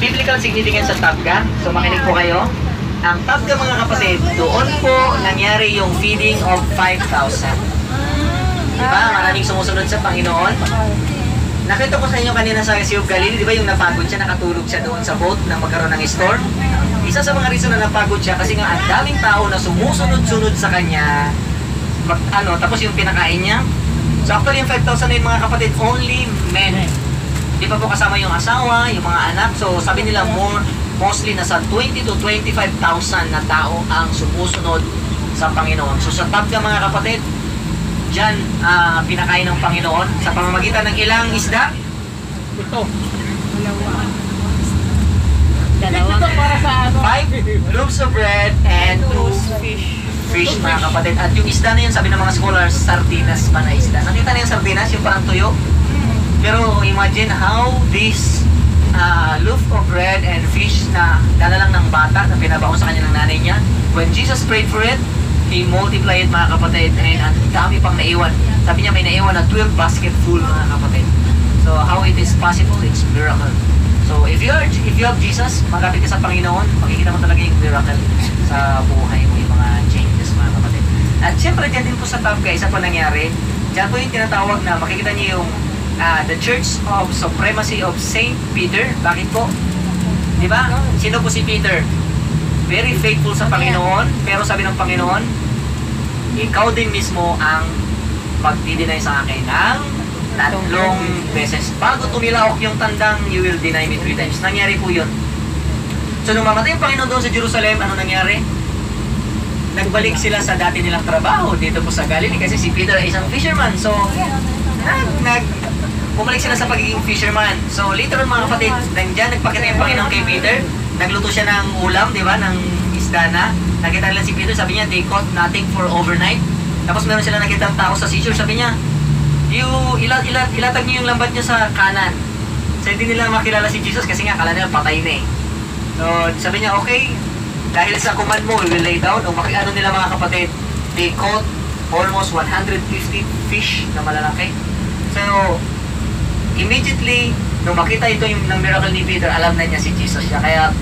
biblical significance sa tabga. So makinig po kayo. Ang tabga mga kapatid, doon po nangyari yung feeding of 5,000. Diba? Maraming sumusunod sa Panginoon. Nakita ko sa inyo kanina sa Sea of Galilee, di ba yung napagod siya, nakatulog siya doon sa boat nang magkaroon ng storm? Isa sa mga reason na napagod siya kasi nga ang daming tao na sumusunod-sunod sa kanya. Mag, ano, tapos yung pinakain niya. So actually yung 5,000 na yun mga kapatid, only men. Di pa po kasama yung asawa, yung mga anak. So sabi nila more, mostly nasa 20 to 25,000 na tao ang sumusunod sa Panginoon. So sa tabga mga kapatid, Diyan, ah, pinakain ng Panginoon sa pamamagitan ng ilang isda. Ito. Dalawa. Ito para sa ano? Five loaves of bread and two fish. fish, mga kapatid. At yung isda na yun, sabi ng mga scholars, sardinas pa na isda. Nakita na yung sardinas, yung parang tuyo. Pero imagine how this uh, loaf of bread and fish na dala lang ng bata na pinabaon sa kanya ng nanay niya. When Jesus prayed for it, He multiplied it mga kapatid and ang dami pang naiwan. Sabi niya may naiwan na 12 basket full mga kapatid. So how it is possible? It's miracle. So if you are, if you have Jesus, magkapit ka sa Panginoon, makikita mo talaga yung miracle sa buhay mo, yung mga changes mga kapatid. At syempre dyan din po sa tab guys, isa nangyari, dyan po yung tinatawag na makikita niyo yung ah, the Church of Supremacy of Saint Peter. Bakit po? Di ba? Sino po si Peter? Very faithful sa Panginoon, pero sabi ng Panginoon, ikaw din mismo ang magdi-deny sa akin ng tatlong beses. Bago tumilaok yung tandang, you will deny me three times. Nangyari po yun. So nung mamatay yung Panginoon doon sa Jerusalem, ano nangyari? Nagbalik sila sa dati nilang trabaho dito po sa Galilee kasi si Peter ay isang fisherman. So, nag, nag, bumalik sila sa pagiging fisherman. So, later on mga kapatid, nandiyan nagpakita yung Panginoon kay Peter. Nagluto siya ng ulam, di ba, ng isda na. Nakita nila si Peter, sabi niya, they caught nothing for overnight. Tapos meron sila nakita tao sa seashore, sabi niya, you, ila, ila, ilatag niyo yung lambat niyo sa kanan. So, hindi nila makilala si Jesus kasi nga, kala nila patay na eh. So, sabi niya, okay, dahil sa command mo, we will lay down. O maki, ano nila mga kapatid, they caught almost 150 fish na malalaki. So, immediately, nung makita ito yung ng miracle ni Peter, alam na niya si Jesus siya. Kaya,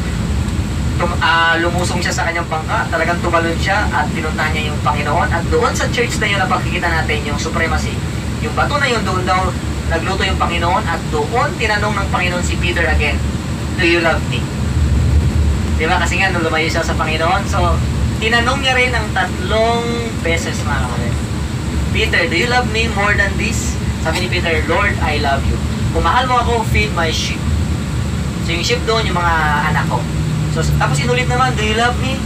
tum, ah, lumusong siya sa kanyang bangka, talagang tumalon siya at pinuntahan niya yung Panginoon. At doon sa church na yun, napakikita natin yung supremacy. Yung bato na yun, doon daw nagluto yung Panginoon at doon tinanong ng Panginoon si Peter again, Do you love me? Di ba? Kasi nga, nung lumayo siya sa Panginoon, so, tinanong niya rin ang tatlong beses, mga kapatid. Peter, do you love me more than this? Sabi ni Peter, Lord, I love you. Kung mahal mo ako, feed my sheep. So, yung sheep doon, yung mga anak ko. So, tapos inulit naman, do you love me?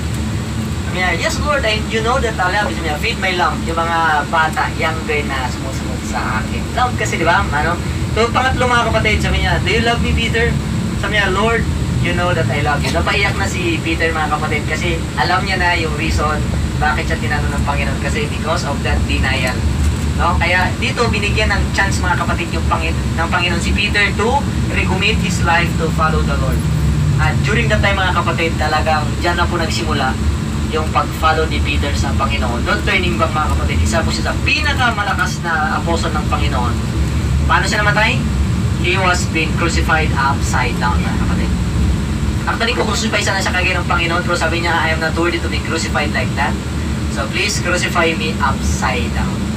Sabi niya, yes, Lord, and you know that I love you. Feed my lamb. Yung mga bata, younger na sumusunod sa akin. Love kasi, di ba? Ano? So, pangatlo mga kapatid, sabi niya, do you love me, Peter? Sabi niya, Lord, you know that I love you. Napaiyak na si Peter mga kapatid kasi alam niya na yung reason bakit siya tinanong ng Panginoon kasi because of that denial. No? Kaya dito binigyan ng chance mga kapatid yung Pangin ng Panginoon si Peter to recommit his life to follow the Lord. At during that time mga kapatid, talagang diyan na po nagsimula yung pag-follow ni Peter sa Panginoon. Don't turning back mga kapatid. Isa po siya sa pinakamalakas na apostol ng Panginoon. Paano siya namatay? He was being crucified upside down mga kapatid. Actually, kung crucify sana siya kagaya ng Panginoon, pero sabi niya, I am not worthy to be crucified like that. So please crucify me upside down.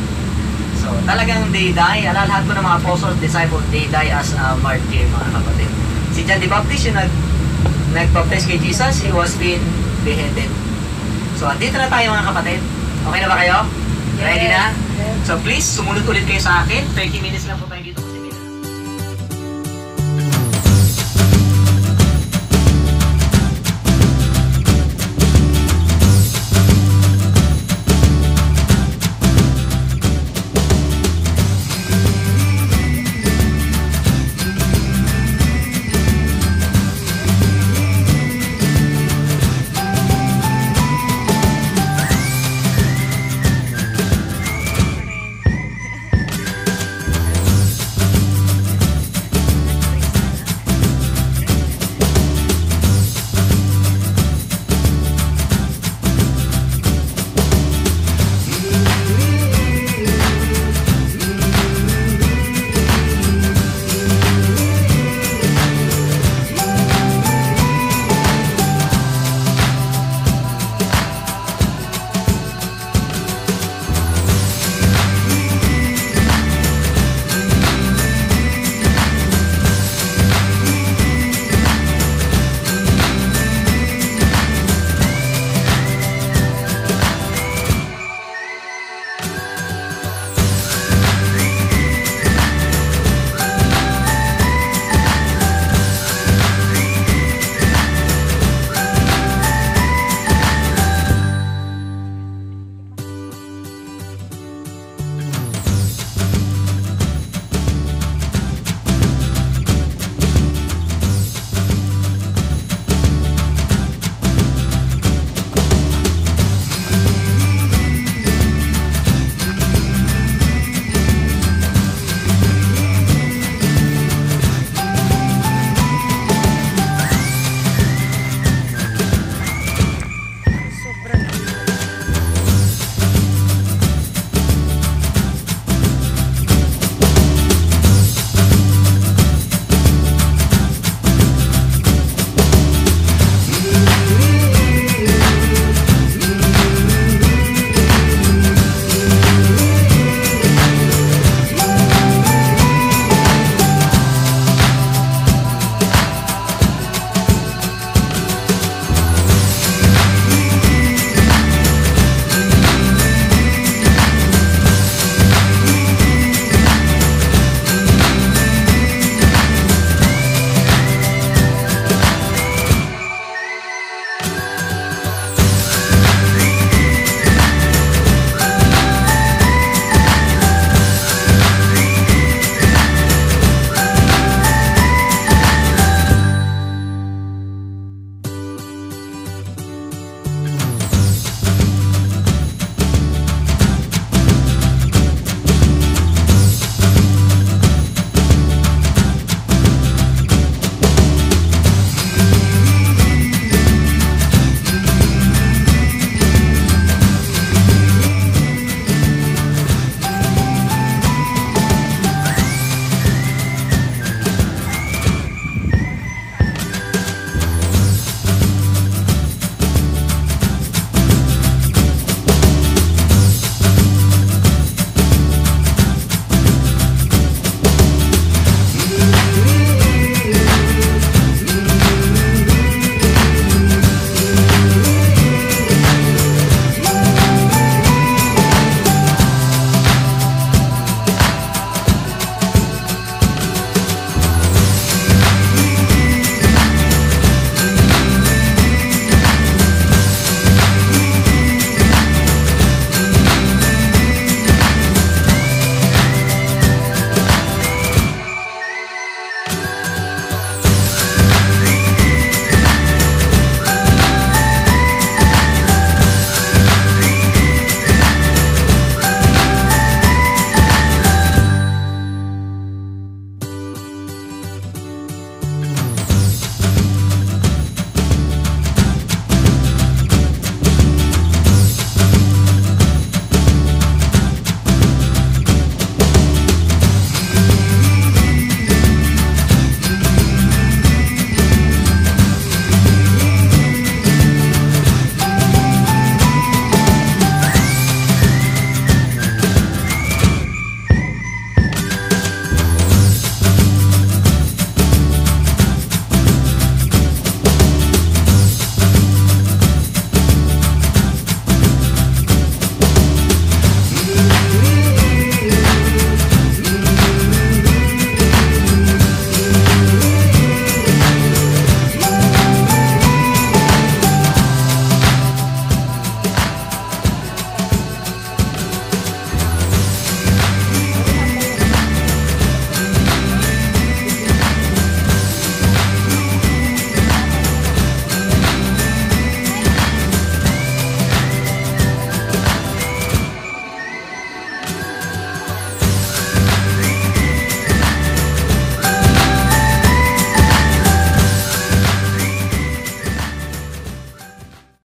So talagang they die, ala lahat po ng mga apostles, disciples, they die as a martyr mga kapatid. Si John the Baptist yung nag, nag-baptize kay Jesus, he was being beheaded. So andito na tayo mga kapatid. Okay na ba kayo? Ready na? So please, sumunod ulit kayo sa akin. 30 minutes lang po tayo.